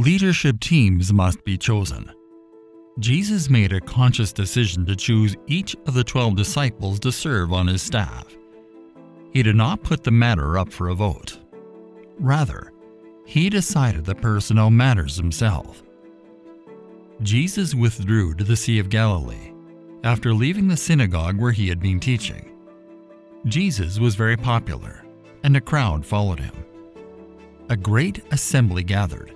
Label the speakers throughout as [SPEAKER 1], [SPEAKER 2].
[SPEAKER 1] Leadership teams must be chosen. Jesus made a conscious decision to choose each of the 12 disciples to serve on his staff. He did not put the matter up for a vote. Rather, he decided the personnel matters himself. Jesus withdrew to the Sea of Galilee after leaving the synagogue where he had been teaching. Jesus was very popular, and a crowd followed him. A great assembly gathered,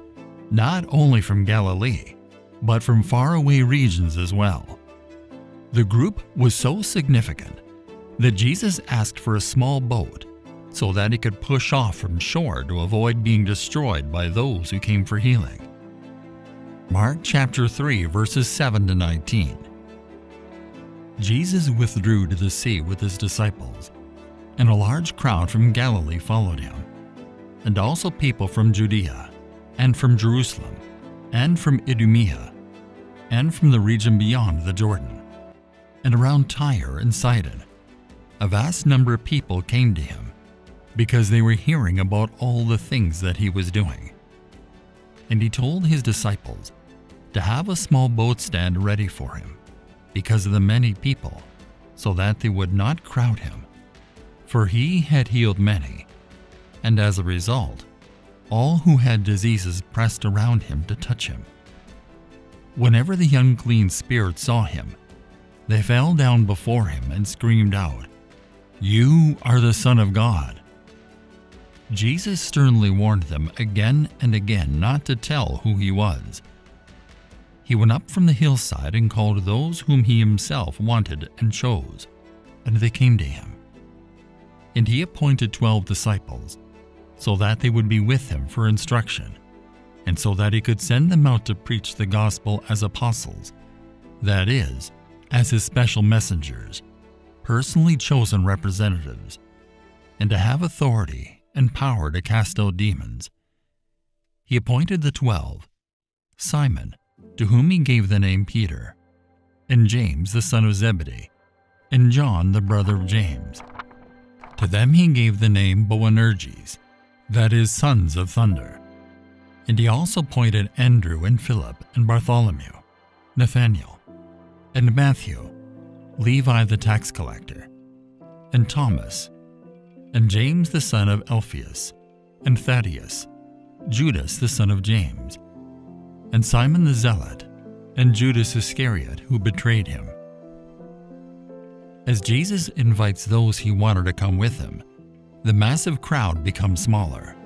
[SPEAKER 1] not only from Galilee, but from faraway regions as well. The group was so significant that Jesus asked for a small boat so that he could push off from shore to avoid being destroyed by those who came for healing. Mark chapter 3 verses 7 to 19. Jesus withdrew to the sea with his disciples, and a large crowd from Galilee followed him, and also people from Judea, and from Jerusalem, and from Idumea, and from the region beyond the Jordan, and around Tyre and Sidon. A vast number of people came to him, because they were hearing about all the things that he was doing. And he told his disciples to have a small boat stand ready for him because of the many people, so that they would not crowd him. For he had healed many, and as a result, all who had diseases pressed around him to touch him. Whenever the unclean spirits saw him, they fell down before him and screamed out, You are the Son of God. Jesus sternly warned them again and again not to tell who he was. He went up from the hillside and called those whom he himself wanted and chose, and they came to him. And he appointed twelve disciples, so that they would be with him for instruction, and so that he could send them out to preach the gospel as apostles, that is, as his special messengers, personally chosen representatives, and to have authority and power to cast out demons. He appointed the twelve Simon, to whom he gave the name Peter, and James the son of Zebedee, and John the brother of James. To them he gave the name Boanerges, that is, sons of thunder. And he also appointed Andrew and Philip and Bartholomew, Nathanael, and Matthew, Levi the tax collector, and Thomas, and James the son of Alphaeus, and Thaddeus, Judas the son of James, and Simon the Zealot, and Judas Iscariot who betrayed him. As Jesus invites those he wanted to come with him, the massive crowd becomes smaller.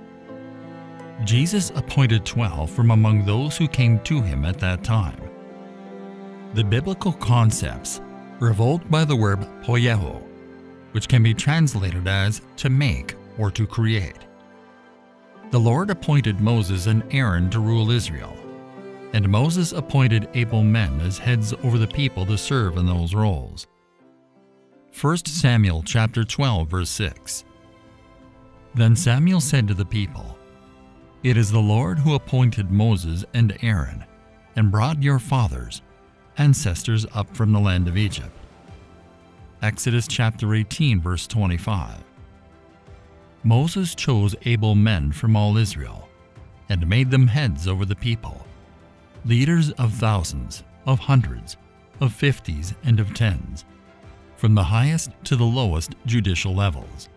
[SPEAKER 1] Jesus appointed twelve from among those who came to him at that time. The biblical concepts revolt by the verb poieo, which can be translated as to make or to create. The Lord appointed Moses and Aaron to rule Israel, and Moses appointed able men as heads over the people to serve in those roles. 1 Samuel chapter 12 verse 6 Then Samuel said to the people, It is the Lord who appointed Moses and Aaron, and brought your fathers, ancestors up from the land of Egypt. Exodus chapter 18 verse 25 Moses chose able men from all Israel, and made them heads over the people leaders of thousands, of hundreds, of fifties, and of tens, from the highest to the lowest judicial levels.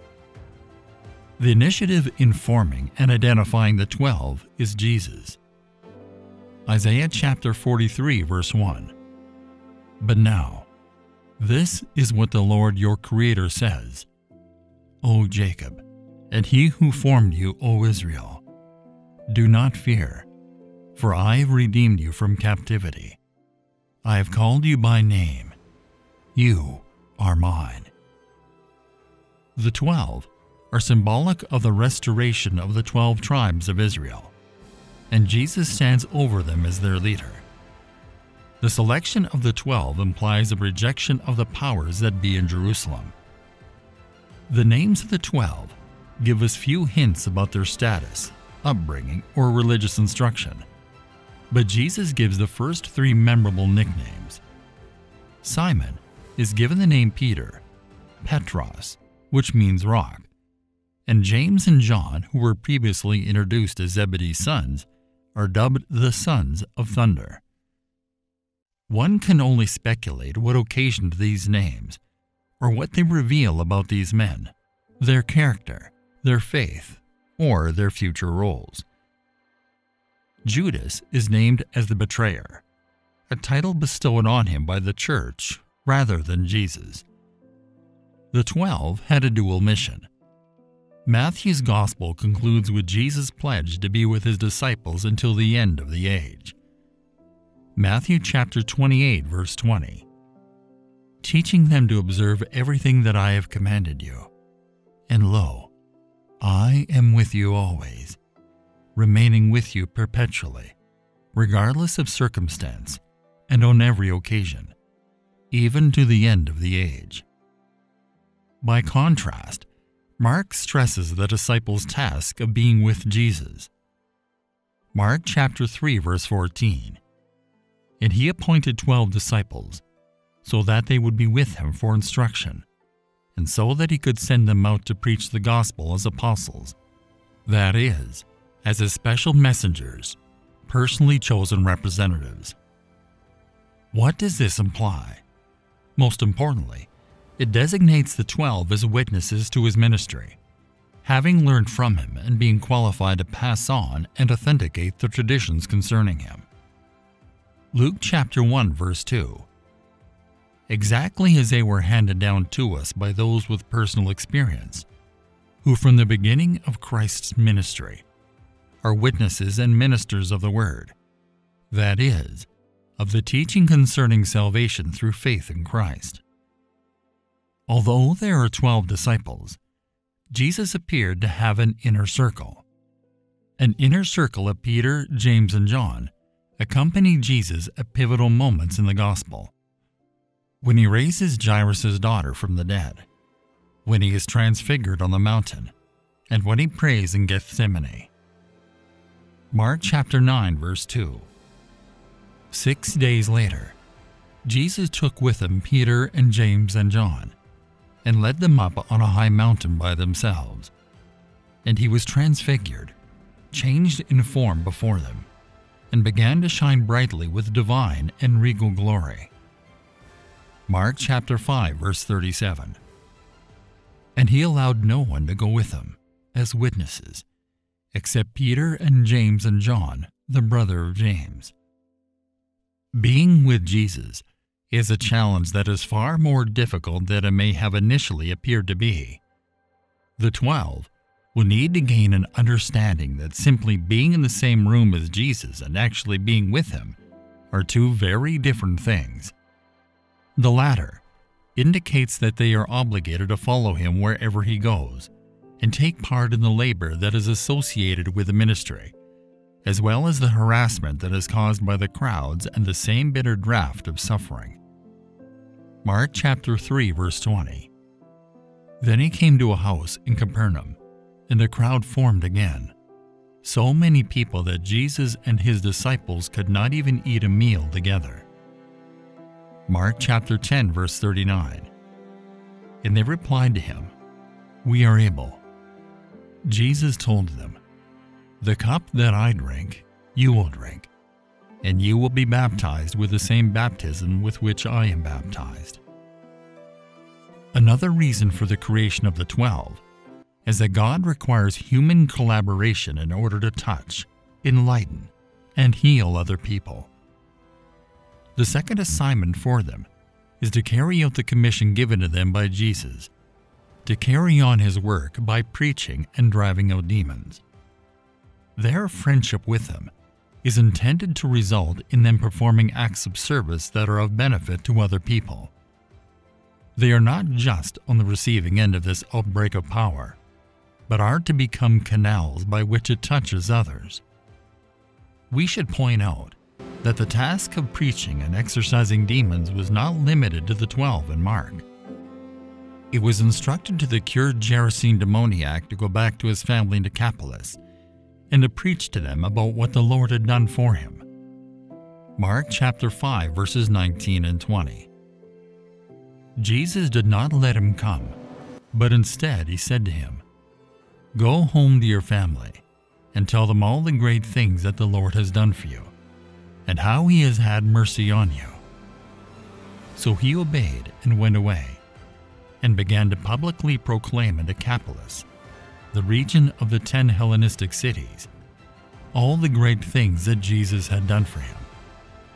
[SPEAKER 1] The initiative informing and identifying the twelve is Jesus. Isaiah chapter 43, verse 1. But now, this is what the Lord your Creator says O Jacob, and he who formed you, O Israel, do not fear for I have redeemed you from captivity. I have called you by name. You are mine. The twelve are symbolic of the restoration of the twelve tribes of Israel, and Jesus stands over them as their leader. The selection of the twelve implies a rejection of the powers that be in Jerusalem. The names of the twelve give us few hints about their status, upbringing, or religious instruction. But Jesus gives the first three memorable nicknames. Simon is given the name Peter, Petros, which means rock, and James and John, who were previously introduced as Zebedee's sons, are dubbed the sons of thunder. One can only speculate what occasioned these names, or what they reveal about these men, their character, their faith, or their future roles. Judas is named as the betrayer, a title bestowed on him by the church rather than Jesus. The twelve had a dual mission. Matthew's Gospel concludes with Jesus' pledge to be with his disciples until the end of the age. Matthew chapter 28 verse 20. Teaching them to observe everything that I have commanded you. And lo, I am with you always, remaining with you perpetually, regardless of circumstance, and on every occasion, even to the end of the age. By contrast, Mark stresses the disciples' task of being with Jesus. Mark chapter 3 verse 14 and he appointed twelve disciples, so that they would be with him for instruction, and so that he could send them out to preach the gospel as apostles, that is, as his special messengers, personally chosen representatives. What does this imply? Most importantly, it designates the twelve as witnesses to his ministry, having learned from him and being qualified to pass on and authenticate the traditions concerning him. Luke chapter 1 verse 2. Exactly as they were handed down to us by those with personal experience, who from the beginning of Christ's ministry are witnesses and ministers of the word, that is, of the teaching concerning salvation through faith in Christ. Although there are 12 disciples, Jesus appeared to have an inner circle. An inner circle of Peter, James, and John accompany Jesus at pivotal moments in the Gospel. When he raises Jairus' daughter from the dead, when he is transfigured on the mountain, and when he prays in Gethsemane. Mark chapter 9 verse 2 Six days later, Jesus took with him Peter and James and John, and led them up on a high mountain by themselves. And he was transfigured, changed in form before them and began to shine brightly with divine and regal glory. Mark chapter 5 verse 37. And he allowed no one to go with him as witnesses, except Peter and James and John, the brother of James. Being with Jesus is a challenge that is far more difficult than it may have initially appeared to be. The twelve will need to gain an understanding that simply being in the same room as Jesus and actually being with him are two very different things. The latter indicates that they are obligated to follow him wherever he goes and take part in the labor that is associated with the ministry, as well as the harassment that is caused by the crowds and the same bitter draft of suffering. Mark chapter 3 verse 20. Then he came to a house in Capernaum and the crowd formed again. So many people that Jesus and his disciples could not even eat a meal together. Mark chapter 10 verse 39. And they replied to him, We are able. Jesus told them, The cup that I drink, you will drink, and you will be baptized with the same baptism with which I am baptized. Another reason for the creation of the twelve is that God requires human collaboration in order to touch, enlighten, and heal other people. The second assignment for them is to carry out the commission given to them by Jesus, to carry on his work by preaching and driving out demons. Their friendship with him is intended to result in them performing acts of service that are of benefit to other people. They are not just on the receiving end of this outbreak of power, but are to become canals by which it touches others. We should point out that the task of preaching and exorcising demons was not limited to the twelve in Mark. It was instructed to the cured Gerasene demoniac to go back to his family in Decapolis and to preach to them about what the Lord had done for him. Mark chapter 5 verses 19 and 20. Jesus did not let him come, but instead he said to him, Go home to your family and tell them all the great things that the Lord has done for you, and how he has had mercy on you. So he obeyed and went away, and began to publicly proclaim in Decapolis, the region of the ten Hellenistic cities, all the great things that Jesus had done for him,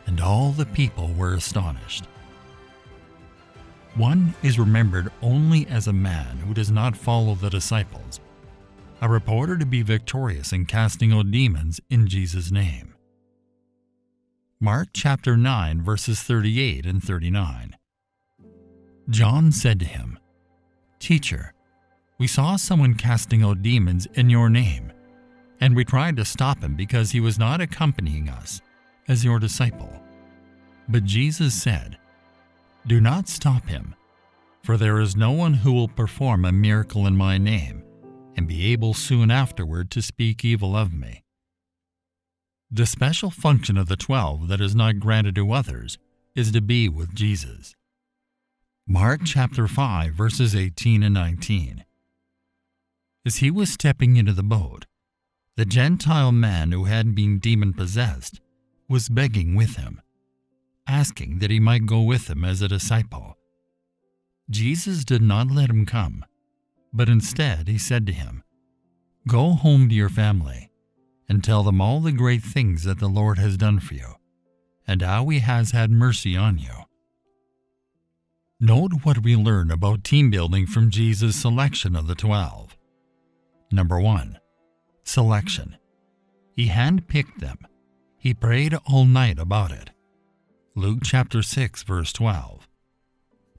[SPEAKER 1] and all the people were astonished. One is remembered only as a man who does not follow the disciples, a reporter to be victorious in casting out demons in Jesus' name. Mark chapter 9, verses 38 and 39. John said to him, Teacher, we saw someone casting out demons in your name, and we tried to stop him because he was not accompanying us as your disciple. But Jesus said, do not stop him, for there is no one who will perform a miracle in my name and be able soon afterward to speak evil of me. The special function of the twelve that is not granted to others is to be with Jesus. Mark chapter 5 verses 18 and 19. As he was stepping into the boat, the Gentile man who had been demon possessed was begging with him asking that he might go with him as a disciple. Jesus did not let him come, but instead he said to him, Go home to your family and tell them all the great things that the Lord has done for you and how he has had mercy on you. Note what we learn about team building from Jesus' selection of the twelve. Number 1. Selection. He handpicked them. He prayed all night about it. Luke chapter 6 verse 12.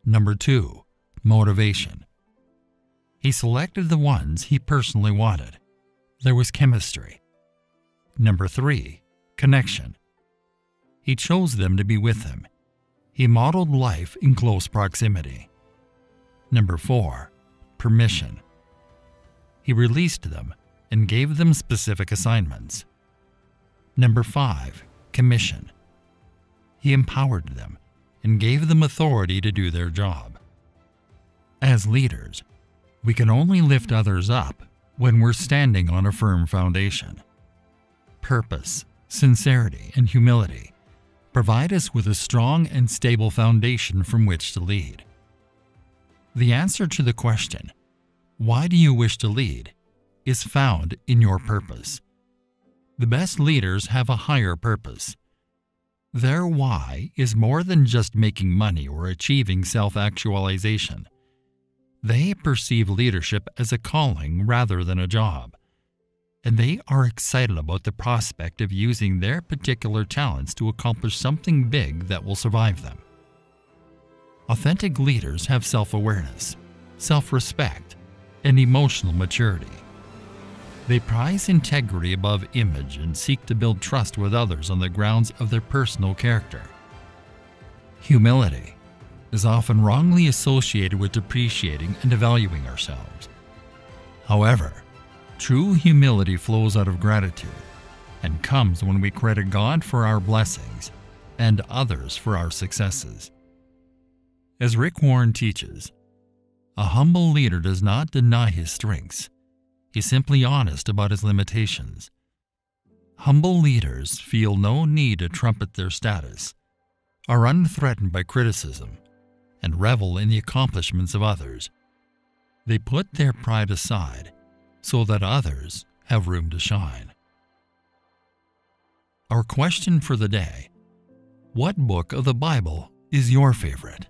[SPEAKER 1] Number 2. Motivation. He selected the ones he personally wanted. There was chemistry. Number 3. Connection. He chose them to be with him. He modeled life in close proximity. Number 4. Permission. He released them and gave them specific assignments. Number 5. Commission. He empowered them and gave them authority to do their job. As leaders, we can only lift others up when we're standing on a firm foundation. Purpose, sincerity, and humility provide us with a strong and stable foundation from which to lead. The answer to the question, Why do you wish to lead? is found in your purpose. The best leaders have a higher purpose their why is more than just making money or achieving self actualization. They perceive leadership as a calling rather than a job, and they are excited about the prospect of using their particular talents to accomplish something big that will survive them. Authentic leaders have self awareness, self respect, and emotional maturity. They prize integrity above image and seek to build trust with others on the grounds of their personal character. Humility is often wrongly associated with depreciating and devaluing ourselves. However, true humility flows out of gratitude and comes when we credit God for our blessings and others for our successes. As Rick Warren teaches, a humble leader does not deny his strengths He's simply honest about his limitations. Humble leaders feel no need to trumpet their status, are unthreatened by criticism, and revel in the accomplishments of others. They put their pride aside so that others have room to shine. Our question for the day What book of the Bible is your favorite?